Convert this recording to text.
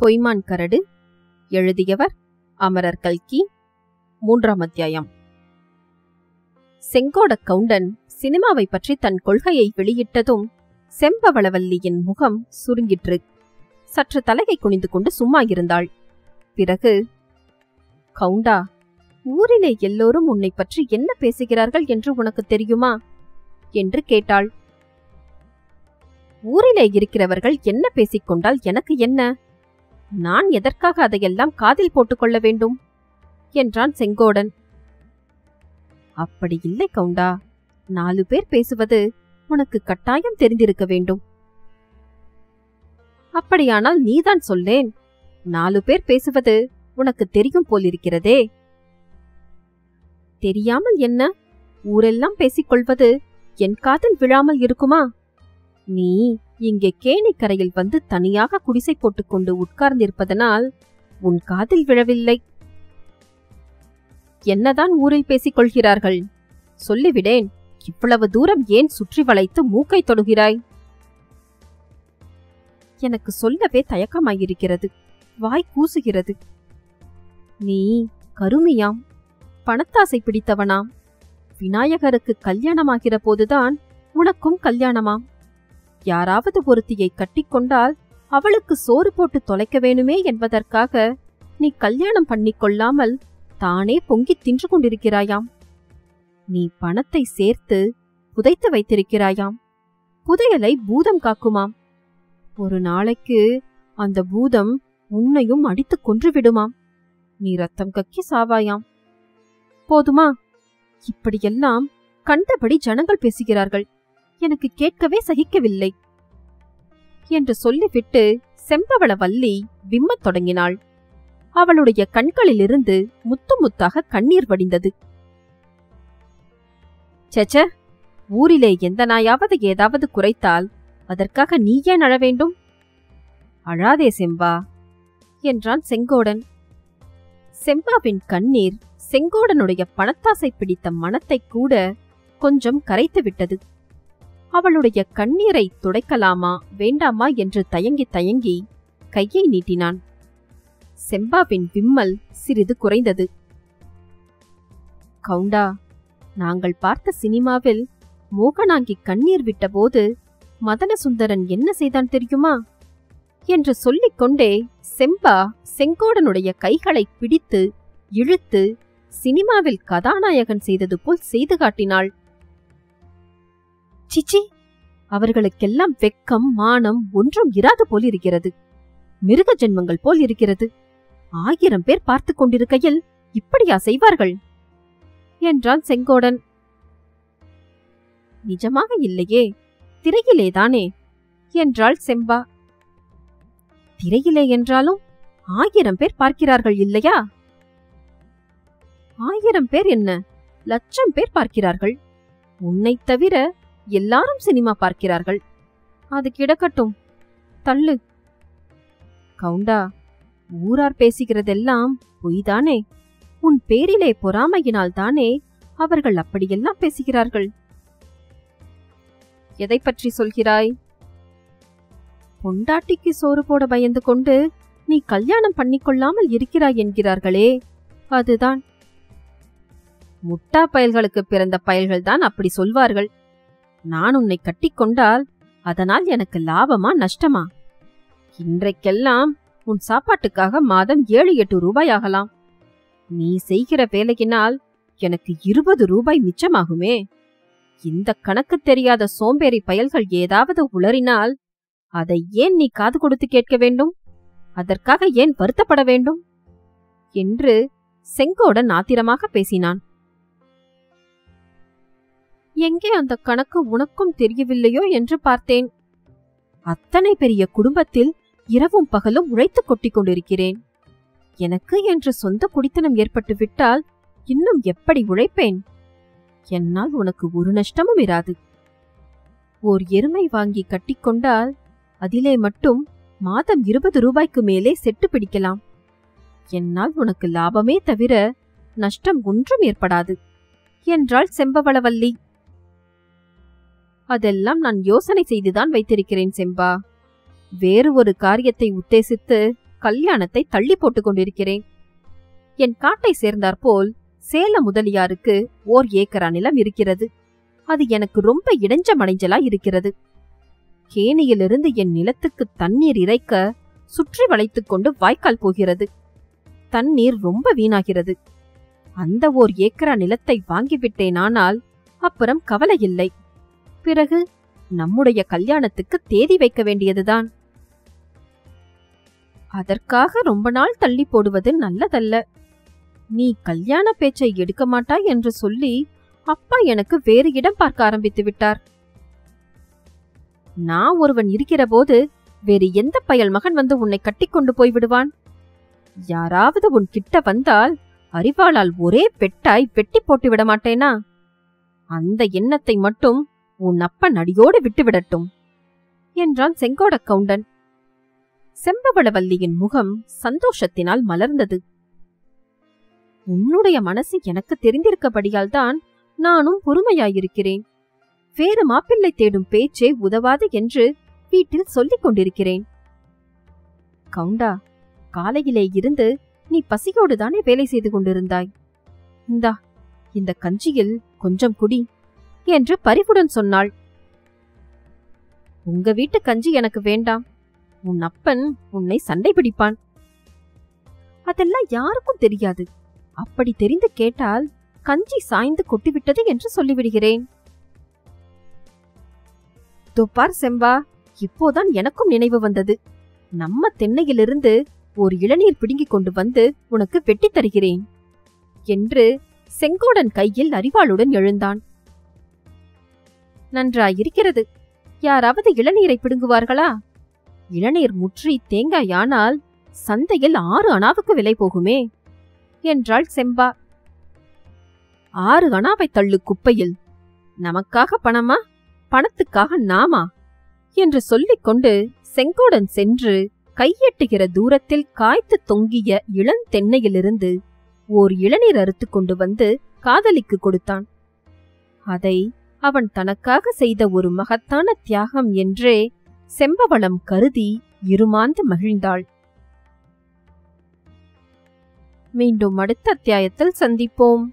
பொய்மான் கரடு எழுதியவர் அமரர் கல்கி மூன்றாம் அத்தியாயம். செங்கோட கவுண்டன் சினிமாவை பற்றி தன் கொள்கையை வெளியிட்டதும் செம்பவளவல்லியின் முகம் சுருங்கிற்று. சற்று தலையை குனிந்து கொண்டு சும்மா இருந்தாள். பிறகு கவுண்டா ஊரிலே எல்லோரும் உன்னை பற்றி என்ன பேசுகிறார்கள் என்று உனக்கு தெரியுமா? என்று கேட்டாள். ஊரிலே இருக்கிறவர்கள் என்ன பேசிக்கொண்டால் எனக்கு என்ன? நான் எதற்காக அதையெல்லாம் காதில் போட்டுக்கொள்ள வேண்டும்? என்றான் செங்கோடன். அப்படி இல்லை கவுண்டா. நாலு பேர் பேசுவது உனக்கு கட்டாயம் தெரிந்திருக்க வேண்டும். அப்படியானால் நீதான் சொல்லேன். நாலு பேர் பேசுவது உனக்கு தெரியும் போலிருக்கிறதே. தெரியாமல் என்ன? ஊரெல்லாம் பேசிக்கொள்வது என் காதில் விழாமல் இருக்குமா? நீ இங்கே கேணிக்கரையில் வந்து தனியாக குடிசை போட்டுக்கொண்டு உட்கார்ந்திருப்பதனால் உன் காதில் விழவில்லை. என்னதான் ஊரில் பேசிக் கொள்கிறார்கள்? சொல்லிவிடேன் இவ்வளவு தூரம் ஏன் சுற்றி வளைத்து மூக்கை தொடுகிறாய்? எனக்கு சொல்லவே தயக்கமாயிருக்கிறது வாய் கூசுகிறது. நீ கருமையாம் பணத்தாசை பிடித்தவனாம் விநாயகருக்கு கல்யாணமாகிற போதுதான் உனக்கும் கல்யாணமாம். யாராவது ஒருத்தியை கட்டிக்கொண்டால் அவளுக்கு சோறு போட்டு தொலைக்க வேணுமே என்பதற்காக நீ கல்யாணம் பண்ணிக் கொள்ளாமல் தானே பொங்கித் தின்று கொண்டிருக்கிறாயாம். நீ பணத்தை சேர்த்து புதைத்து வைத்திருக்கிறாயாம். புதையலை பூதம் காக்குமாம். ஒரு நாளைக்கு அந்த பூதம் உன்னையும் அடித்துக் கொன்று விடுமாம் நீ ரத்தம் கக்கி சாவாயாம். போதுமா? இப்படியெல்லாம் கண்டபடி ஜனங்கள் பேசுகிறார்கள். எனக்கு கேட்கவே சகிக்கவில்லை. என்று சொல்லிவிட்டு செம்பவள வள்ளி விம்மத் தொடங்கினாள். அவளுடைய கண்களிலிருந்து முத்து முத்தாக கண்ணீர் வடிந்தது. செச்ச ஊரிலே எந்த நாயாவது ஏதாவது குறைத்தால் அதற்காக நீ ஏன் அழ வேண்டும்? அழாதே செம்பா என்றான் செங்கோடன். செம்பாவின் கண்ணீர் செங்கோடனுடைய பணத்தாசை பிடித்த மனத்தை கூட கொஞ்சம் கரைத்து விட்டது அவளுடைய கண்ணீரை துடைக்கலாமா வேண்டாமா என்று தயங்கி தயங்கி கையை நீட்டினான். செம்பாவின் விம்மல் சிறிது குறைந்தது. கவுண்டா நாங்கள் பார்த்த சினிமாவில் மோகனாங்கி கண்ணீர் விட்டபோது மதனசுந்தரன் என்ன செய்தான் தெரியுமா? என்று சொல்லிக்கொண்டே செம்பா செங்கோடனுடைய கைகளை பிடித்து இழுத்து சினிமாவில் கதாநாயகன் செய்தது போல் செய்து காட்டினாள். சிச்சி அவர்களுக்கெல்லாம் வெக்கம் மானம் ஒன்றும் இராது போல் இருக்கிறது மிருக ஜென்மங்கள் போல் இருக்கிறது. ஆயிரம் பேர் பார்த்து கொண்டிருக்கையில் இப்படியா செய்வார்கள்? என்றான் செங்கோடன். நிஜமாக இல்லையே திரையிலேதானே என்றாள் செம்பா. திரையிலே என்றாலும் ஆயிரம் பேர் பார்க்கிறார்கள் இல்லையா? ஆயிரம் பேர் என்ன? லட்சம் பேர் பார்க்கிறார்கள். உன்னைத் தவிர எல்லாரும் சினிமா பார்க்கிறார்கள். அது கிடக்கட்டும். தள்ளு. கவுண்டா ஊரார் பேசுகிறதெல்லாம் பொய்தானே? உன் பேரிலே பொறாமையினால் தானே அவர்கள் அப்படியெல்லாம் பேசுகிறார்கள்? எதை பற்றி சொல்கிறாய்? பொண்டாட்டிக்கு சோறு போட பயந்து கொண்டு நீ கல்யாணம் பண்ணிக்கொள்ளாமல் இருக்கிறாய் என்கிறார்களே அதுதான். முட்டா பயல்களுக்கு பிறந்த பயல்கள்தான் அப்படி சொல்வார்கள். நான் உன்னை கட்டிக்கொண்டால் அதனால் எனக்கு லாபமா நஷ்டமா? இன்றைக்கெல்லாம் உன் சாப்பாட்டுக்காக மாதம் ஏழு எட்டு ரூபாய் ஆகலாம். நீ செய்கிற வேலையினால் எனக்கு இருபது ரூபாய் மிச்சமாகுமே. இந்த கணக்கு தெரியாத சோம்பேறி பயல்கள் ஏதாவது உளறினால் அதை ஏன் நீ காது கொடுத்து கேட்க வேண்டும்? அதற்காக ஏன் வருத்தப்பட வேண்டும்? என்று செங்கோடன் ஆத்திரமாக பேசினான். எங்கே அந்த கணக்கு உனக்கும் தெரியவில்லையோ என்று பார்த்தேன். அத்தனை பெரிய குடும்பத்தில் இரவும் பகலும் உழைத்துக் கொட்டிக் கொண்டிருக்கிறேன். எனக்கு என்று சொந்த குடித்தனம் ஏற்பட்டு விட்டால் இன்னும் எப்படி உழைப்பேன்? என்னால் உனக்கு ஒரு நஷ்டமும் இராது. ஓர் எருமை வாங்கி கட்டிக்கொண்டால் அதிலே மட்டும் மாதம் இருபது ரூபாய்க்கு மேலே செட்டு பிடிக்கலாம். என்னால் உனக்கு லாபமே தவிர நஷ்டம் ஒன்றும் ஏற்படாது. என்றாள் செம்பவளவல்லி. அதெல்லாம் நான் யோசனை செய்துதான் வைத்திருக்கிறேன் செம்பா. வேறு ஒரு காரியத்தை உத்தேசித்து கல்யாணத்தை தள்ளி போட்டுக் கொண்டிருக்கிறேன். என் காட்டை சேர்ந்தாற்போல் சேல முதலியாருக்கு ஓர் ஏக்கரா நிலம் இருக்கிறது. அது எனக்கு ரொம்ப இடைஞ்ச மடைஞ்சலா இருக்கிறது. கேணியிலிருந்து என் நிலத்துக்கு தண்ணீர் இறைக்க சுற்றி வளைத்துக் கொண்டு வாய்க்கால் போகிறது. தண்ணீர் ரொம்ப வீணாகிறது. அந்த ஓர் ஏக்கரா நிலத்தை வாங்கிவிட்டேனானால் அப்புறம் கவலை இல்லை. பிறகு நம்முடைய கல்யாணத்துக்கு தேதி வைக்க வேண்டியதுதான். அதற்காக ரொம்ப நாள் தள்ளி போடுவது நல்லதல்ல. நீ கல்யாண பேச்சை எடுக்க மாட்டாய் என்று சொல்லி அப்பா எனக்கு வேறு இடம் பார்க்க ஆரம்பித்து விட்டார். நான் ஒருவன் இருக்கிறபோது வேறு எந்த பயல் மகன் வந்து உன்னை கட்டிக்கொண்டு போய் விடுவான்? யாராவது உன் கிட்ட வந்தால் அறிவாளால் ஒரே வெட்டாய் வெட்டி போட்டு விட மாட்டேனா? அந்த எண்ணத்தை மட்டும் உன் அப்பன் அடியோடு விட்டுவிடட்டும் என்றான் செங்கோட கவுண்டன். செம்பவளவல்லியின் முகம் சந்தோஷத்தினால் மலர்ந்தது. உன்னுடைய மனசு எனக்கு தெரிந்திருக்கபடியால் தான் நானும் பொறுமையாயிருக்கிறேன். வேறு மாப்பிள்ளை தேடும் பேச்சே உதவாது என்று வீட்டில் சொல்லிக் கொண்டிருக்கிறேன். கவுண்டா காலையிலே இருந்து நீ பசியோடுதானே வேலை செய்து கொண்டிருந்தாய். இந்தா இந்த கஞ்சியில் கொஞ்சம் குடி. என்று பரிவுடன் சொன்னாள். உங்க வீட்டு கஞ்சி எனக்கு வேண்டாம். உன் அப்பன் உன்னை சண்டை பிடிப்பான். அதெல்லாம் யாருக்கும் தெரியாது. அப்படி தெரிந்து கேட்டால் கஞ்சி சாய்ந்து கொட்டிவிட்டது என்று சொல்லிவிடுகிறேன். துப்பார் செம்பா இப்போதான் எனக்கும் நினைவு வந்தது. நம்ம தென்னையிலிருந்து ஒரு இளநீர் பிடுங்கிக் கொண்டு வந்து உனக்கு வெட்டித் தருகிறேன். என்று செங்கோடன் கையில் அரிவாளுடன் எழுந்தான். நன்றாயிருக்கிறது. யாராவது இளநீரை பிடுங்குவார்களா? இளநீர் முற்றி தேங்காயானால் சந்தையில் ஆறு அணாவுக்கு விலை போகுமே? என்றாள் செம்பா. ஆறு அணாவை தள்ளு குப்பையில் நமக்காக பணமா? பணத்துக்காக நாமா? என்று சொல்லிக் கொண்டு செங்கோடன் சென்று கையெட்டுகிற தூரத்தில் காய்த்து தொங்கிய இளந்தென்னையிலிருந்து ஓர் இளநீர் அறுத்து கொண்டு வந்து காதலிக்கு கொடுத்தான். அதை அவன் தனக்காக செய்த ஒரு மகத்தான தியாகம் என்றே செம்பவளம் கருதி இருமாந்து மகிழ்ந்தாள். மீண்டும் அடுத்த அத்தியாயத்தில் சந்திப்போம்.